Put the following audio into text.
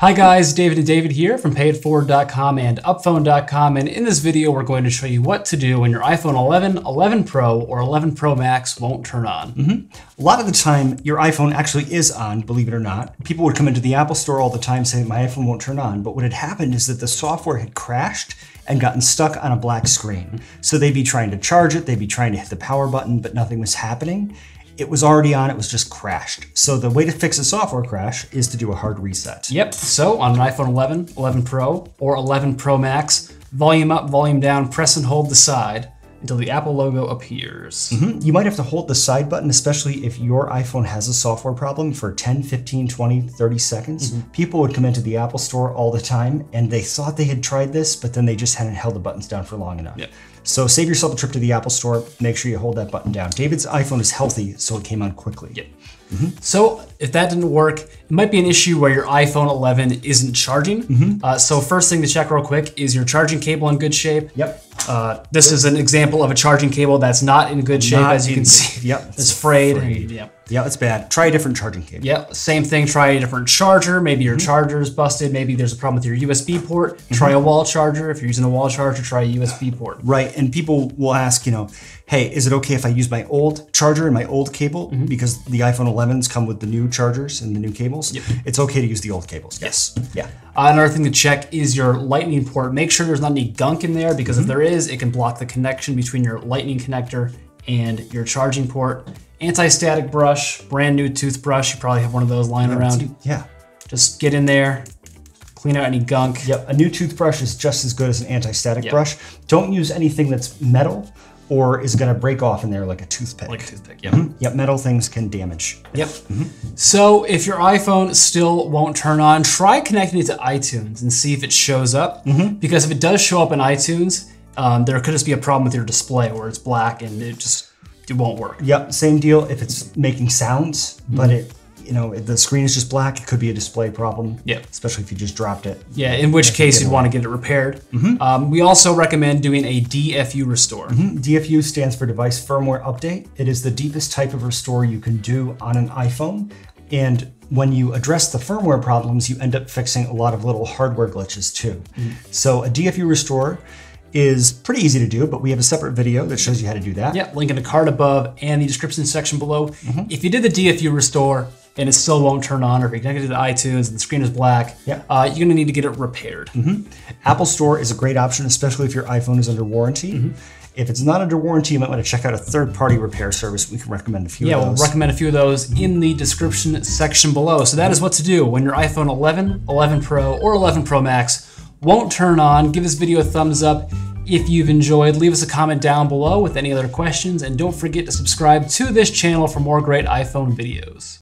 Hi guys, David and David here from payetteforward.com and upphone.com and in this video we're going to show you what to do when your iPhone 11, 11 Pro, or 11 Pro Max won't turn on. Mm-hmm. A lot of the time, your iPhone actually is on, believe it or not. People would come into the Apple store all the time saying, My iPhone won't turn on. But what had happened is that the software had crashed and gotten stuck on a black screen. So they'd be trying to charge it, they'd be trying to hit the power button, but nothing was happening. It was already on, it was just crashed. So the way to fix a software crash is to do a hard reset. Yep, so on an iPhone 11, 11 Pro, or 11 Pro Max, volume up, volume down, press and hold the side until the Apple logo appears. Mm-hmm. You might have to hold the side button, especially if your iPhone has a software problem for 10, 15, 20, 30 seconds. Mm-hmm. People would come into the Apple store all the time and they thought they had tried this, but then they just hadn't held the buttons down for long enough. So save yourself a trip to the Apple store. Make sure you hold that button down. David's iPhone is healthy, so it came on quickly. Yep. So if that didn't work, it might be an issue where your iPhone 11 isn't charging. Uh, so first thing to check real quick is your charging cable in good shape. Yep. Uh, this is an example of a charging cable that's not in good shape, Not as you can see. yep, it's, it's frayed. frayed. Yep. Yeah, it's bad. Try a different charging cable. Yep. Same thing. Try a different charger. Maybe your mm-hmm. charger is busted. Maybe there's a problem with your USB port. Mm-hmm. Try a wall charger. If you're using a wall charger, try a USB port. Right. And people will ask, you know, hey, is it okay if I use my old charger and my old cable? Mm-hmm. Because the iPhone 11s come with the new chargers and the new cables. It's okay to use the old cables. Yes. Yeah. Uh, another thing to check is your lightning port. Make sure there's not any gunk in there because if there is, it can block the connection between your lightning connector and your charging port. Anti-static brush, brand new toothbrush. You probably have one of those lying around. Yeah. Just get in there, clean out any gunk. Yep. A new toothbrush is just as good as an anti-static Yep. brush. Don't use anything that's metal or is going to break off in there like a toothpick. Like a toothpick. Yep. Mm-hmm, yep. Metal things can damage. Yep. Mm-hmm. So if your iPhone still won't turn on, try connecting it to iTunes and see if it shows up. Mm-hmm. Because if it does show up in iTunes, um, there could just be a problem with your display where it's black and it just it won't work. Yep. Same deal if it's making sounds, Mm-hmm. but it, you know, if the screen is just black, it could be a display problem. Yeah. Especially if you just dropped it. Yeah, in which case you'd want to get it repaired. Um, we also recommend doing a DFU restore. DFU stands for Device Firmware Update. It is the deepest type of restore you can do on an iPhone. And when you address the firmware problems, you end up fixing a lot of little hardware glitches too. So a DFU restore is pretty easy to do, but we have a separate video that shows you how to do that. Yeah, link in the card above and the description section below. Mm-hmm. If you did the DFU restore and it still won't turn on, or if you connected to the iTunes and the screen is black, Yeah. uh, you're gonna need to get it repaired. Mm-hmm. Apple Store is a great option, especially if your iPhone is under warranty. Mm-hmm. If it's not under warranty, you might want to check out a third-party repair service. We can recommend a few Yeah, we'll recommend a few of those in the description section below. So that is what to do when your iPhone 11, 11 Pro, or 11 Pro Max won't turn on. Give this video a thumbs up if you've enjoyed. Leave us a comment down below with any other questions, and don't forget to subscribe to this channel for more great iPhone videos.